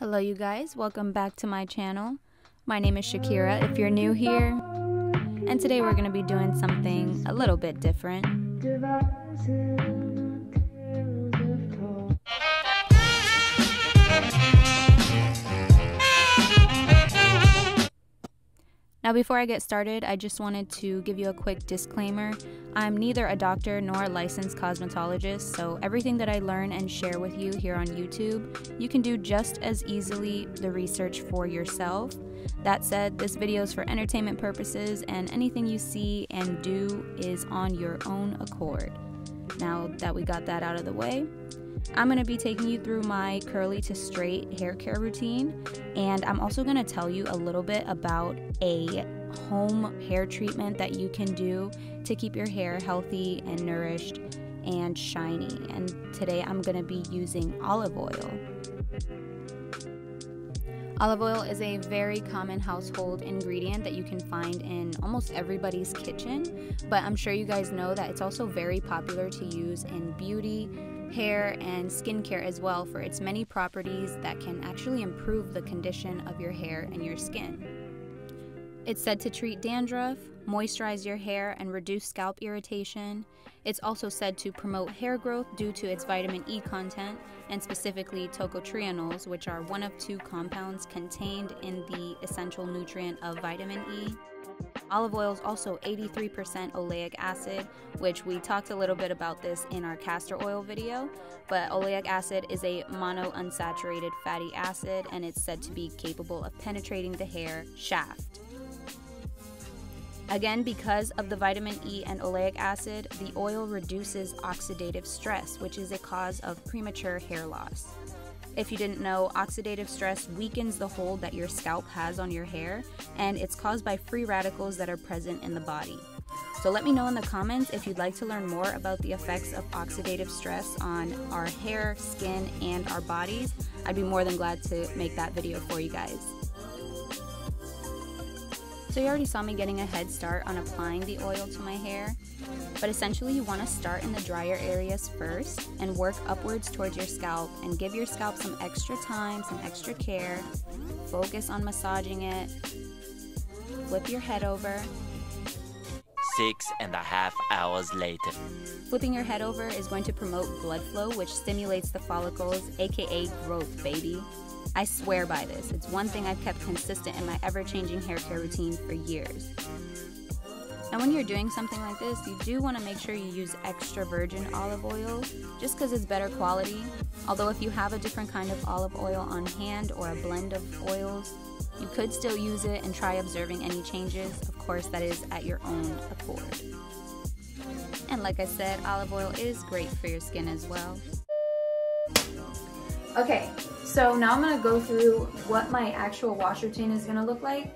Hello you guys, welcome back to my channel. My name is Shakira if you're new here. And today we're going to be doing something a little bit different. Now before I get started, I just wanted to give you a quick disclaimer. I'm neither a doctor nor a licensed cosmetologist, so everything that I learn and share with you here on YouTube, you can do just as easily the research for yourself. That said, this video is for entertainment purposes and anything you see and do is on your own accord. Now that we got that out of the way, I'm going to be taking you through my curly to straight hair care routine, and I'm also going to tell you a little bit about a home hair treatment that you can do to keep your hair healthy and nourished and shiny. And today I'm going to be using olive oil. Olive oil is a very common household ingredient that you can find in almost everybody's kitchen, but I'm sure you guys know that it's also very popular to use in beauty, hair, and skincare as well for its many properties that can actually improve the condition of your hair and your skin. It's said to treat dandruff, moisturize your hair, and reduce scalp irritation. It's also said to promote hair growth due to its vitamin E content, and specifically tocotrienols, which are one of two compounds contained in the essential nutrient of vitamin E. Olive oil is also 83% oleic acid, which we talked a little bit about this in our castor oil video. But oleic acid is a monounsaturated fatty acid and it's said to be capable of penetrating the hair shaft. Again, because of the vitamin E and oleic acid, the oil reduces oxidative stress, which is a cause of premature hair loss. If you didn't know, oxidative stress weakens the hold that your scalp has on your hair, and it's caused by free radicals that are present in the body. So let me know in the comments if you'd like to learn more about the effects of oxidative stress on our hair, skin, and our bodies. I'd be more than glad to make that video for you guys. So you already saw me getting a head start on applying the oil to my hair. But essentially you want to start in the drier areas first and work upwards towards your scalp and give your scalp some extra time, some extra care. Focus on massaging it. Flip your head over. Six and a half hours later. Flipping your head over is going to promote blood flow, which stimulates the follicles, aka growth, baby. I swear by this. It's one thing I've kept consistent in my ever changing hair care routine for years. Now, when you're doing something like this, you do want to make sure you use extra virgin olive oil just because it's better quality. Although, if you have a different kind of olive oil on hand or a blend of oils, you could still use it and try observing any changes. Of course, that is at your own accord. And like I said, olive oil is great for your skin as well. Okay, so now I'm gonna go through what my actual wash routine is gonna look like.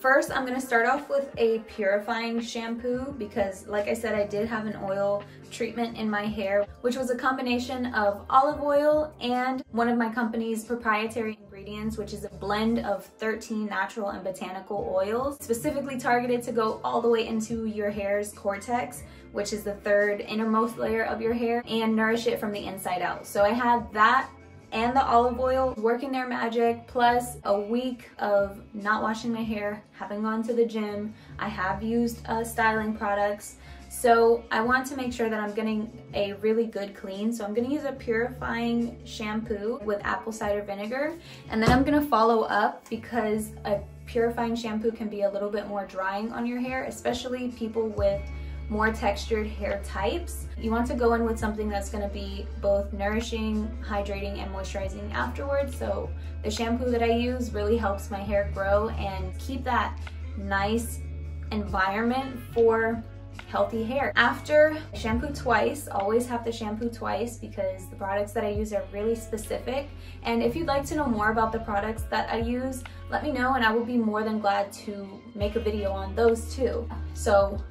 First, I'm gonna start off with a purifying shampoo because like I said, I did have an oil treatment in my hair, which was a combination of olive oil and one of my company's proprietary ingredients, which is a blend of 13 natural and botanical oils, specifically targeted to go all the way into your hair's cortex, which is the third innermost layer of your hair, and nourish it from the inside out. So I had that and the olive oil working their magic plus a week of not washing my hair having gone to the gym i have used uh, styling products so I want to make sure that I'm getting a really good clean. So I'm gonna use a purifying shampoo with apple cider vinegar. And then I'm gonna follow up because a purifying shampoo can be a little bit more drying on your hair, especially people with more textured hair types. You want to go in with something that's gonna be both nourishing, hydrating, and moisturizing afterwards. So the shampoo that I use really helps my hair grow and keep that nice environment for healthy hair. After shampoo twice, always have to shampoo twice because the products that I use are really specific. And if you'd like to know more about the products that I use, let me know and I will be more than glad to make a video on those too. So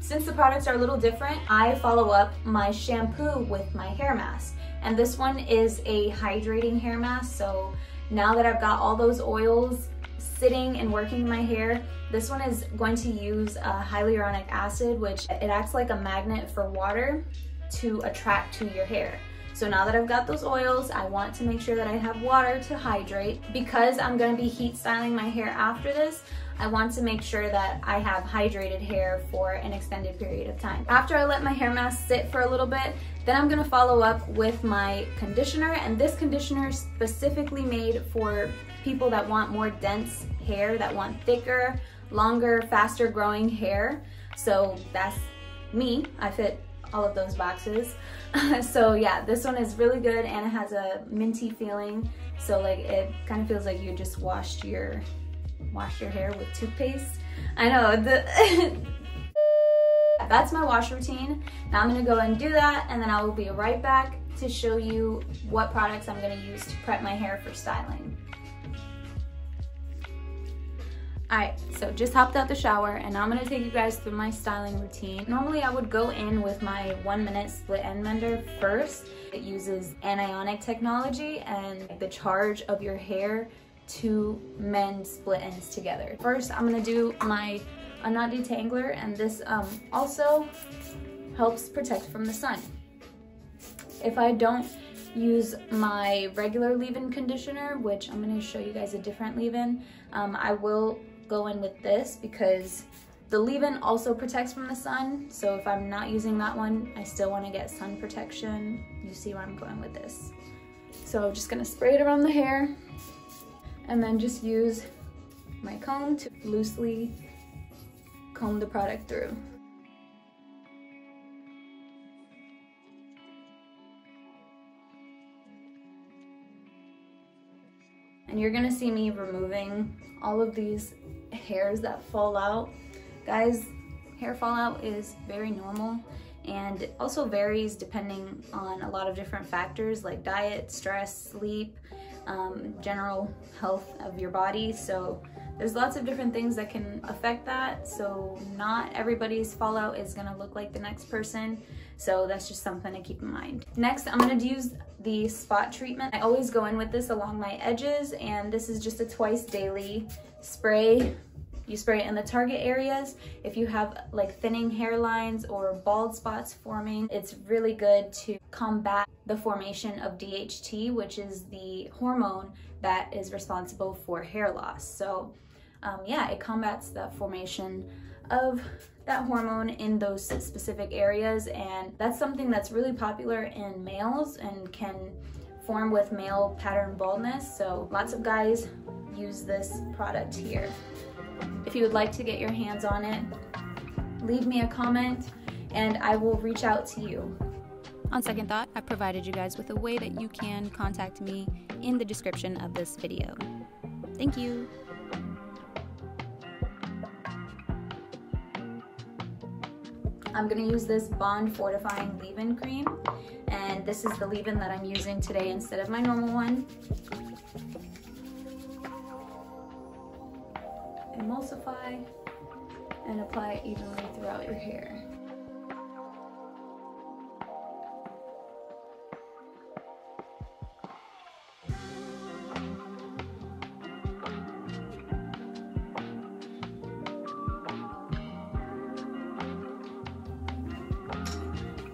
since the products are a little different, I follow up my shampoo with my hair mask. And this one is a hydrating hair mask. So now that I've got all those oils sitting and working in my hair, this one is going to use a hyaluronic acid, which it acts like a magnet for water to attract to your hair. So now that I've got those oils, I want to make sure that I have water to hydrate. Because I'm gonna be heat styling my hair after this, I want to make sure that I have hydrated hair for an extended period of time. After I let my hair mask sit for a little bit, then I'm gonna follow up with my conditioner and this conditioner is specifically made for people that want more dense hair, that want thicker, longer, faster growing hair. So that's me, I fit all of those boxes. so yeah, this one is really good and it has a minty feeling. So like it kind of feels like you just washed your wash your hair with toothpaste. I know, the that's my wash routine. Now I'm gonna go and do that and then I will be right back to show you what products I'm gonna use to prep my hair for styling. Alright, so just hopped out the shower and I'm to take you guys through my styling routine. Normally I would go in with my one minute split end mender first. It uses anionic technology and the charge of your hair to mend split ends together. First, I'm gonna do my a knot detangler and this um, also helps protect from the sun. If I don't use my regular leave-in conditioner, which I'm gonna show you guys a different leave-in, um, I will go in with this because the leave-in also protects from the sun. So if I'm not using that one, I still wanna get sun protection. You see where I'm going with this. So I'm just gonna spray it around the hair and then just use my comb to loosely comb the product through. And you're gonna see me removing all of these hairs that fall out. Guys, hair fallout is very normal and also varies depending on a lot of different factors like diet, stress, sleep, um, general health of your body. So there's lots of different things that can affect that. So not everybody's fallout is gonna look like the next person. So that's just something to keep in mind. Next, I'm gonna use the spot treatment. I always go in with this along my edges and this is just a twice daily spray you spray it in the target areas. If you have like thinning hairlines or bald spots forming, it's really good to combat the formation of DHT, which is the hormone that is responsible for hair loss. So um, yeah, it combats the formation of that hormone in those specific areas. And that's something that's really popular in males and can form with male pattern baldness. So lots of guys use this product here. If you would like to get your hands on it, leave me a comment and I will reach out to you. On second thought, I've provided you guys with a way that you can contact me in the description of this video. Thank you. I'm gonna use this Bond Fortifying Leave-In Cream and this is the leave-in that I'm using today instead of my normal one. Emulsify and apply it evenly throughout your hair.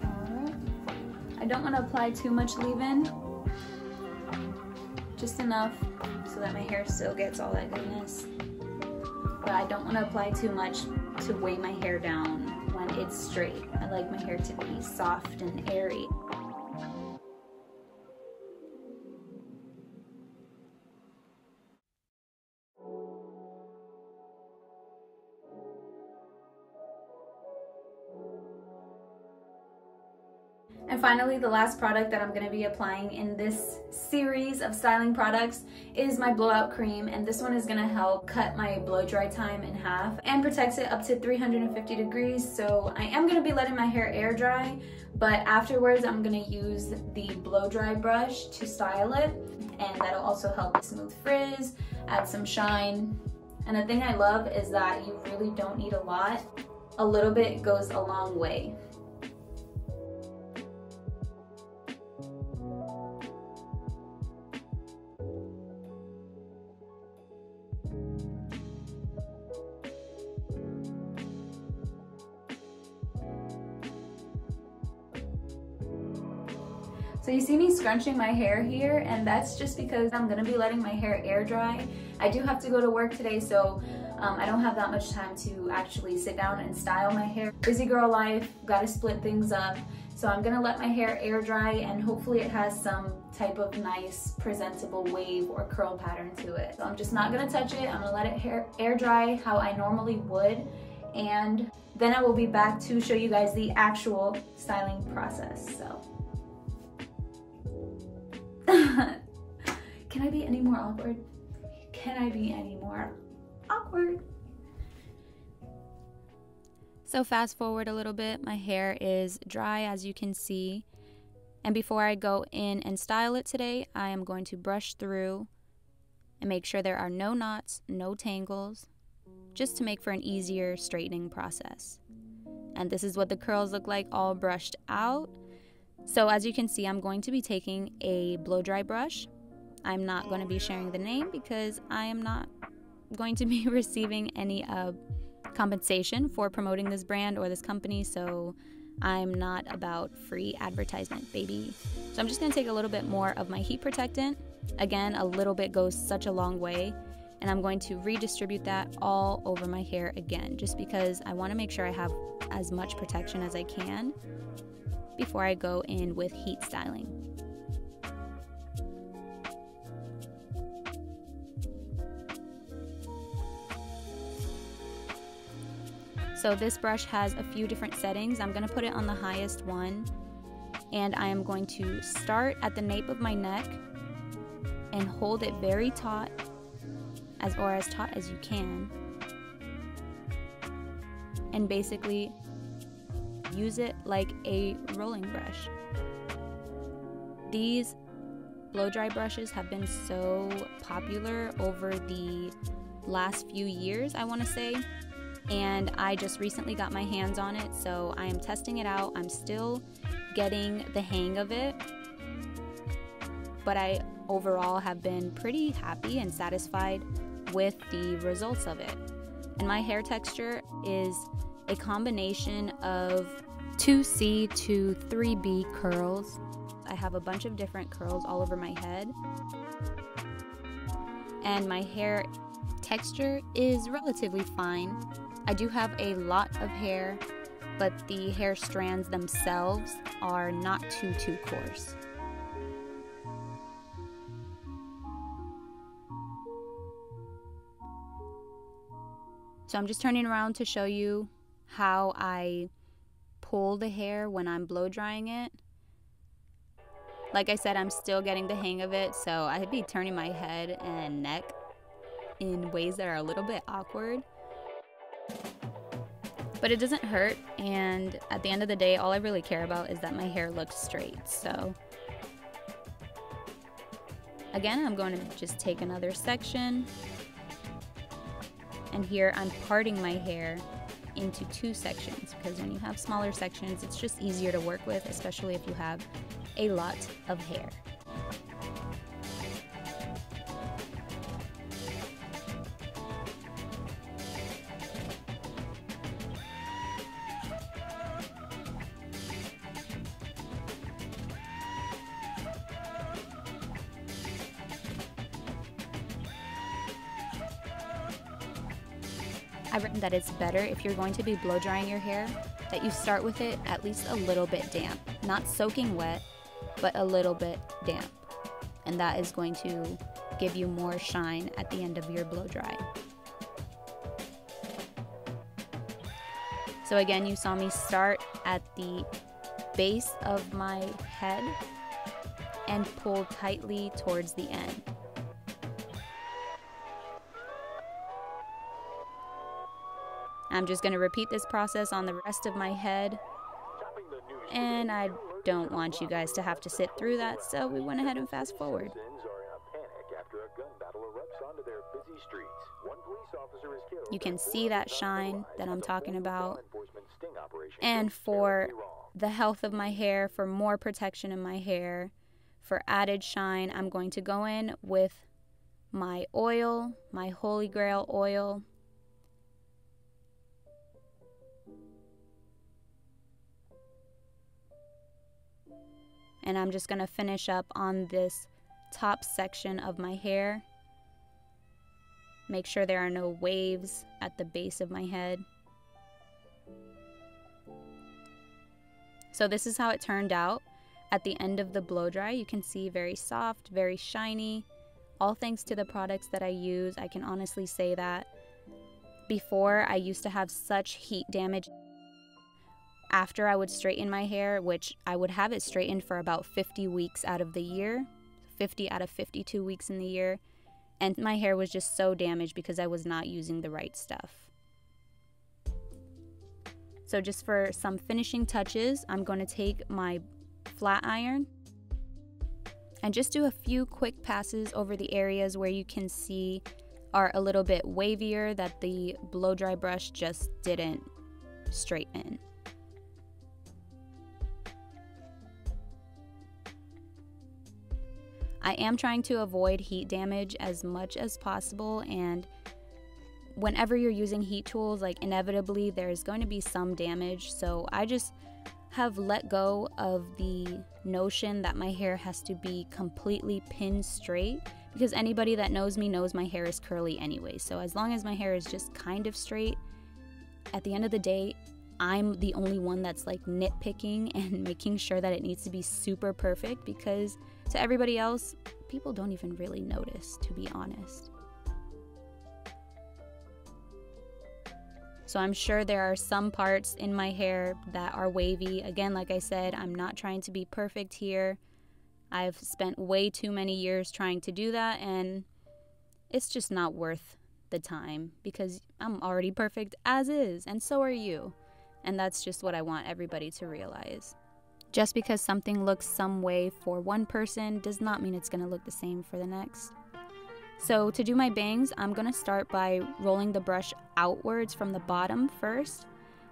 Uh, I don't want to apply too much leave-in, just enough so that my hair still gets all that goodness I don't want to apply too much to weigh my hair down when it's straight. I like my hair to be soft and airy. Finally, the last product that I'm going to be applying in this series of styling products is my blowout cream. And this one is going to help cut my blow dry time in half and protects it up to 350 degrees. So I am going to be letting my hair air dry, but afterwards I'm going to use the blow dry brush to style it. And that'll also help smooth frizz, add some shine. And the thing I love is that you really don't need a lot. A little bit goes a long way. See me scrunching my hair here and that's just because I'm gonna be letting my hair air dry. I do have to go to work today so um, I don't have that much time to actually sit down and style my hair. Busy girl life, gotta split things up. So I'm gonna let my hair air dry and hopefully it has some type of nice presentable wave or curl pattern to it. So I'm just not gonna touch it. I'm gonna let it hair, air dry how I normally would. And then I will be back to show you guys the actual styling process, so. Can I be any more awkward? Can I be any more awkward? So fast forward a little bit, my hair is dry as you can see. And before I go in and style it today, I am going to brush through and make sure there are no knots, no tangles, just to make for an easier straightening process. And this is what the curls look like all brushed out. So as you can see, I'm going to be taking a blow dry brush. I'm not going to be sharing the name because I am not going to be receiving any uh, compensation for promoting this brand or this company, so I'm not about free advertisement, baby. So I'm just gonna take a little bit more of my heat protectant. Again, a little bit goes such a long way, and I'm going to redistribute that all over my hair again, just because I wanna make sure I have as much protection as I can before I go in with heat styling. So this brush has a few different settings. I'm going to put it on the highest one and I am going to start at the nape of my neck and hold it very taut as or as taut as you can and basically use it like a rolling brush. These blow dry brushes have been so popular over the last few years, I want to say and I just recently got my hands on it, so I am testing it out. I'm still getting the hang of it, but I overall have been pretty happy and satisfied with the results of it. And my hair texture is a combination of 2C to 3B curls. I have a bunch of different curls all over my head. And my hair texture is relatively fine. I do have a lot of hair, but the hair strands themselves are not too, too coarse. So I'm just turning around to show you how I pull the hair when I'm blow drying it. Like I said, I'm still getting the hang of it, so I'd be turning my head and neck in ways that are a little bit awkward. But it doesn't hurt, and at the end of the day, all I really care about is that my hair looks straight. So, again, I'm going to just take another section, and here I'm parting my hair into two sections because when you have smaller sections, it's just easier to work with, especially if you have a lot of hair. That it's better if you're going to be blow drying your hair that you start with it at least a little bit damp. Not soaking wet, but a little bit damp. And that is going to give you more shine at the end of your blow dry. So again, you saw me start at the base of my head and pull tightly towards the end. I'm just going to repeat this process on the rest of my head. And I don't want you guys to have to sit through that, so we went ahead and fast forward. You can see that shine that I'm talking about. And for the health of my hair, for more protection in my hair, for added shine, I'm going to go in with my oil, my Holy Grail oil. And I'm just going to finish up on this top section of my hair. Make sure there are no waves at the base of my head. So this is how it turned out. At the end of the blow dry, you can see very soft, very shiny. All thanks to the products that I use, I can honestly say that. Before, I used to have such heat damage after I would straighten my hair, which I would have it straightened for about 50 weeks out of the year, 50 out of 52 weeks in the year, and my hair was just so damaged because I was not using the right stuff. So just for some finishing touches, I'm going to take my flat iron and just do a few quick passes over the areas where you can see are a little bit wavier that the blow dry brush just didn't straighten. I am trying to avoid heat damage as much as possible and whenever you're using heat tools, like inevitably there's going to be some damage. So I just have let go of the notion that my hair has to be completely pin straight because anybody that knows me knows my hair is curly anyway. So as long as my hair is just kind of straight, at the end of the day, I'm the only one that's like nitpicking and making sure that it needs to be super perfect because to everybody else, people don't even really notice, to be honest. So I'm sure there are some parts in my hair that are wavy. Again, like I said, I'm not trying to be perfect here. I've spent way too many years trying to do that, and it's just not worth the time because I'm already perfect as is, and so are you. And that's just what I want everybody to realize. Just because something looks some way for one person does not mean it's to look the same for the next. So to do my bangs, I'm to start by rolling the brush outwards from the bottom first.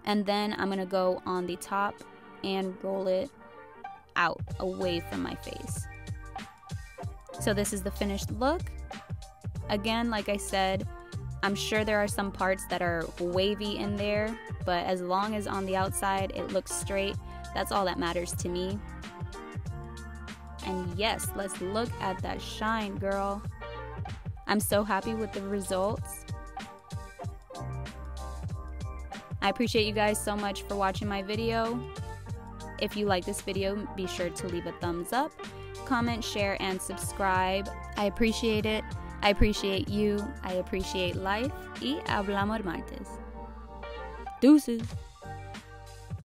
And then I'm to go on the top and roll it out away from my face. So this is the finished look. Again, like I said, I'm sure there are some parts that are wavy in there, but as long as on the outside it looks straight, that's all that matters to me. And yes, let's look at that shine, girl. I'm so happy with the results. I appreciate you guys so much for watching my video. If you like this video, be sure to leave a thumbs up, comment, share, and subscribe. I appreciate it. I appreciate you. I appreciate life. Y hablamos martes. Deuces.